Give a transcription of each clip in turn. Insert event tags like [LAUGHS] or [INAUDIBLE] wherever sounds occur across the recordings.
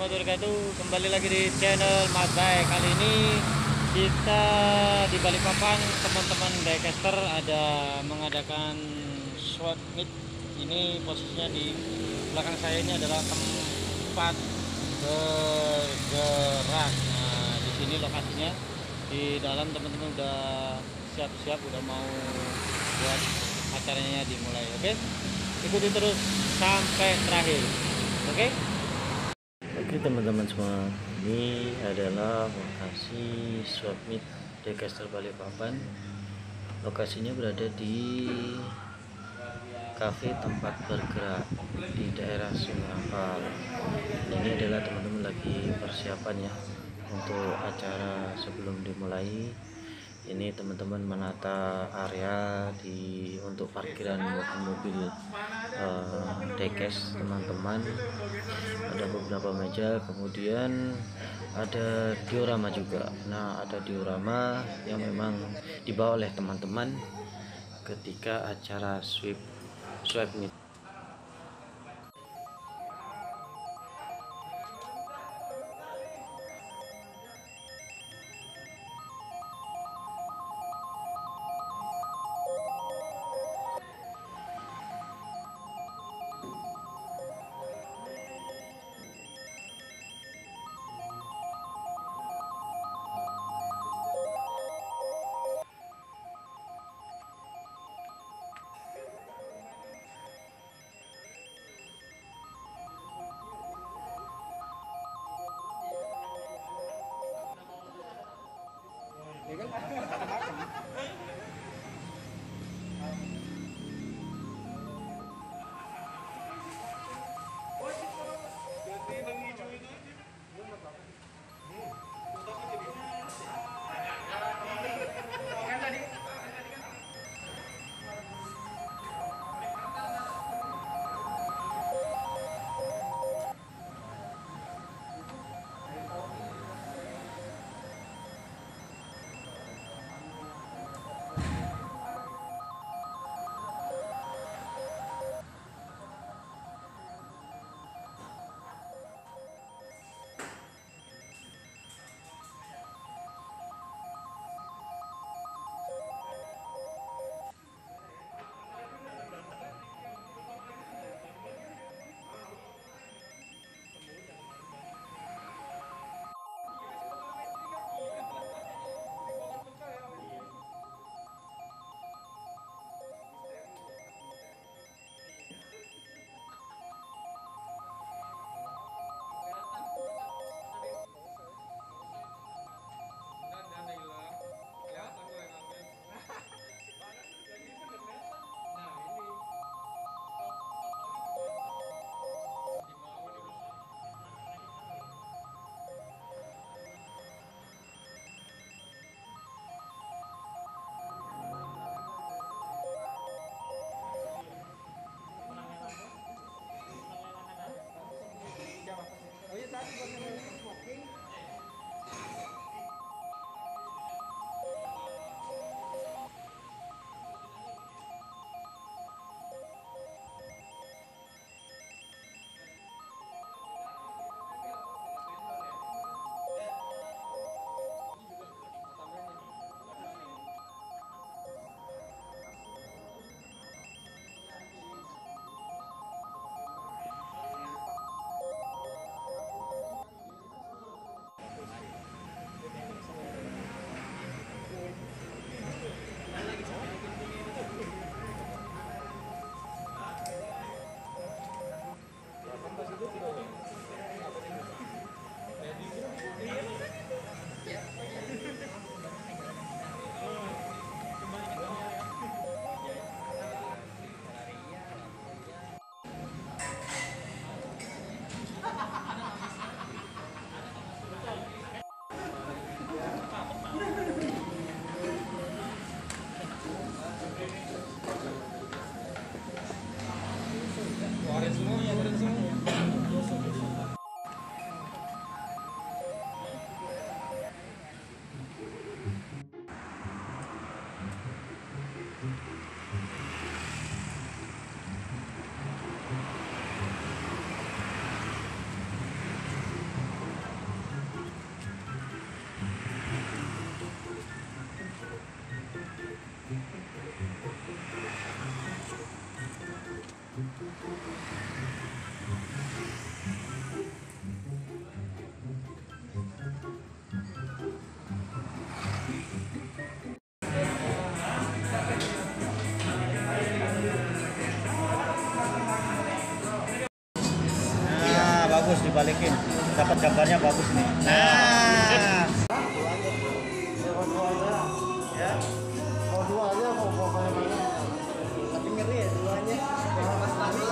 wabarakatuh. Kembali lagi di channel Mas Bay Kali ini kita di Balikpapan Teman-teman Daycaster ada mengadakan swap meet. Ini posisinya di belakang saya ini adalah tempat bergerak. Nah di sini lokasinya. Di dalam teman-teman udah siap-siap udah mau buat acaranya dimulai Oke? Ikuti terus sampai terakhir Oke Oke teman-teman semua, ini adalah lokasi swap meet Decaster Balikpapan. Lokasinya berada di kafe tempat bergerak di daerah Sungapal. Ini adalah teman-teman lagi persiapan ya untuk acara sebelum dimulai. Ini teman-teman menata area di untuk parkiran mobil-mobil uh, dekes teman-teman. Ada beberapa meja kemudian ada diorama juga. Nah ada diorama yang memang dibawa oleh teman-teman ketika acara sweep sweep meet parece muy balikin dapat gambarnya bagus nih. Nah. Mau dua aja mau mana tapi ngeri ya pas lagi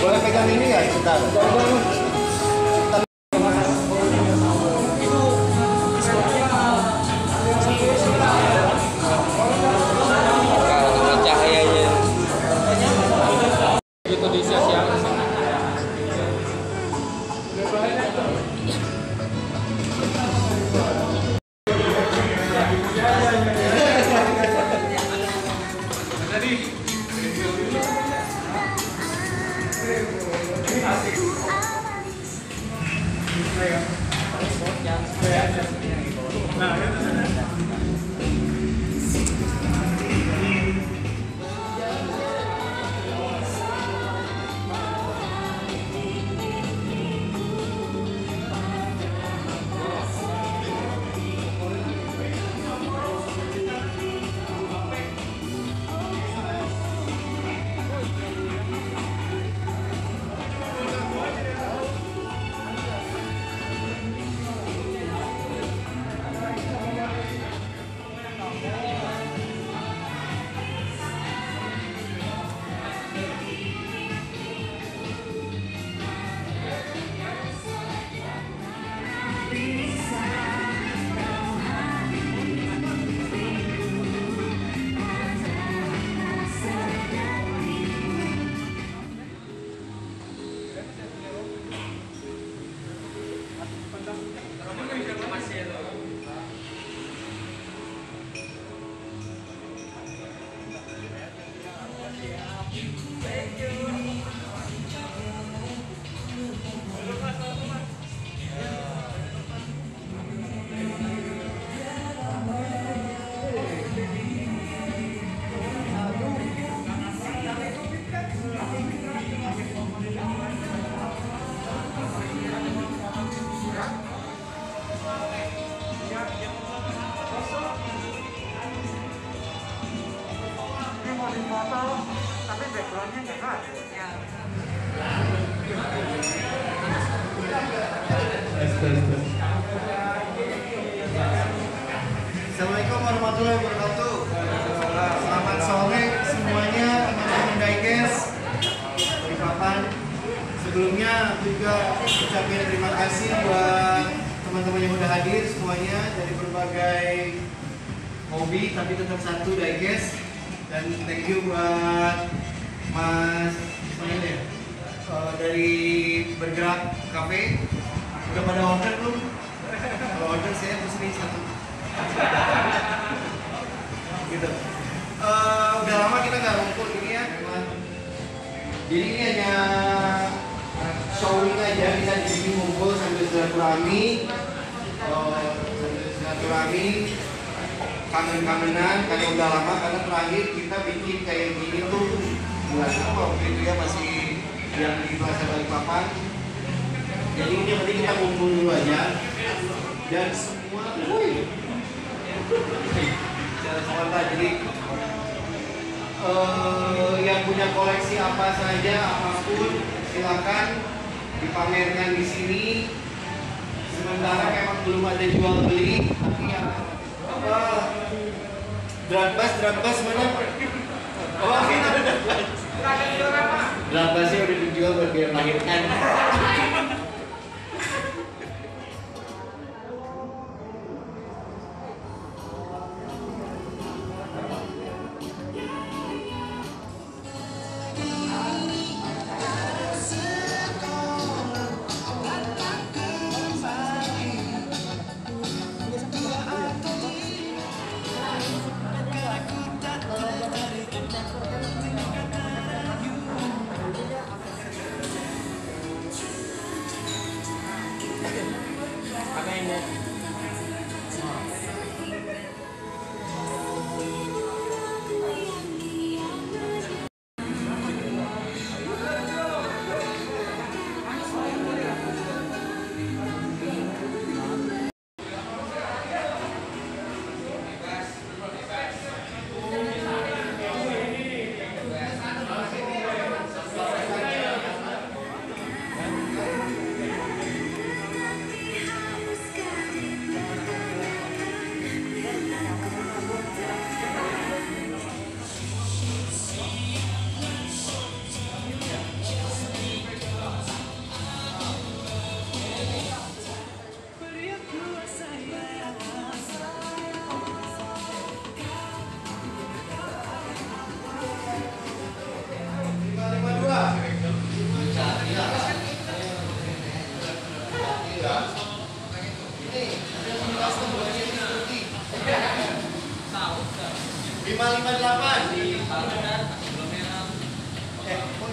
boleh pegang ini ya sebentar Assalamualaikum warahmatullahi wabarakatuh. Selamat sore semuanya teman-teman Daikes dari papan. Sebelumnya juga ucapin terima kasih buat teman-teman yang udah hadir semuanya dari berbagai hobi tapi tetap satu Daikes dan thank you buat Mas Ismail ya Eh, dari bergerak kafe udah pada order belum? Kalau order saya pesen satu gitu. Eh, udah lama kita nggak ngumpul ini ya. Jadi ini hanya showing aja bisa di sini ngumpul sambil silaturahmi, eh, sambil silaturahmi, kangen-kangenan karena udah lama karena terakhir kita bikin kayak gini tuh. Bulan apa waktu itu ya masih yang di Plaza Balikpapan. Jadi ini penting kita ngumpul dulu aja. Dan semua, wih, secara spontan jadi eh, yang punya koleksi apa saja apa pun silakan dipamerkan di sini. Sementara memang belum ada jual beli tapi yang apa drum bass drum bass mana? Oh ini ada drum bass. Drum bassnya udah dijual buat biar melahirkan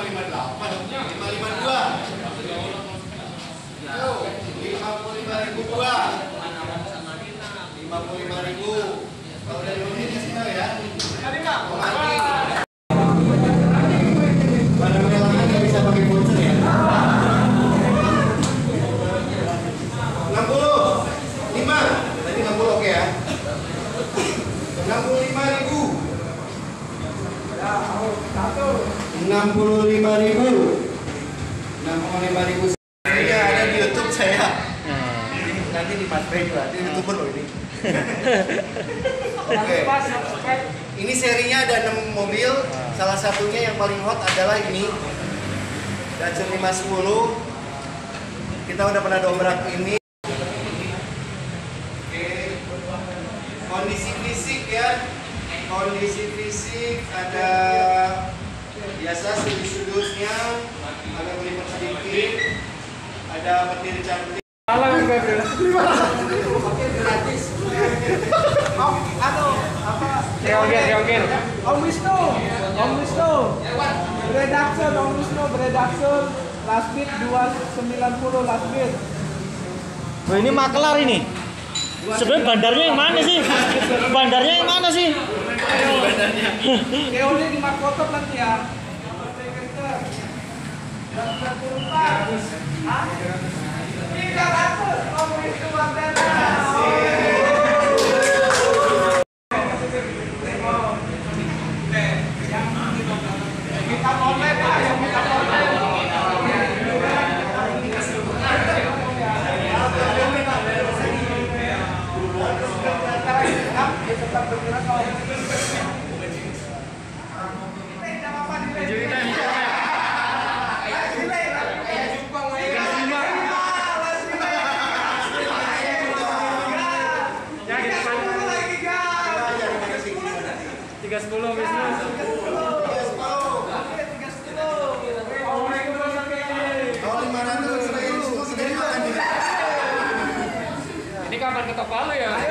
lima lima dua. Lima puluh lima ribu kalau dari ini kasih tahu ya. Mati. pada pedalangan nggak bisa pakai voucher ya 60 lima tadi 60 oke ya 65 ribu 65 ribu. 65 ribu. Saya ada di YouTube saya. Nanti di Mas Bray juga dia youtuber loh ini. Oke. Ini serinya ada 6 mobil. Salah satunya yang paling hot adalah ini. Datsun 510 kita udah pernah dobrak ini. Oke. kondisi fisik ya. Kondisi fisik ada biasa sudut-sudutnya agak melipat sedikit ada petir cantik Keongkir, keongkir. Om Wisnu, Om Wisnu. Redaction, Om Wisnu, redaction. Last bid 290 last bid. Oh, ini makelar ini. Sebenarnya bandarnya yang mana sih? [LAUGHS] Bandarnya yang mana sih? Keongkir di Makoto nanti ya. Hah? 300 Om Wisnu 他怕了呀。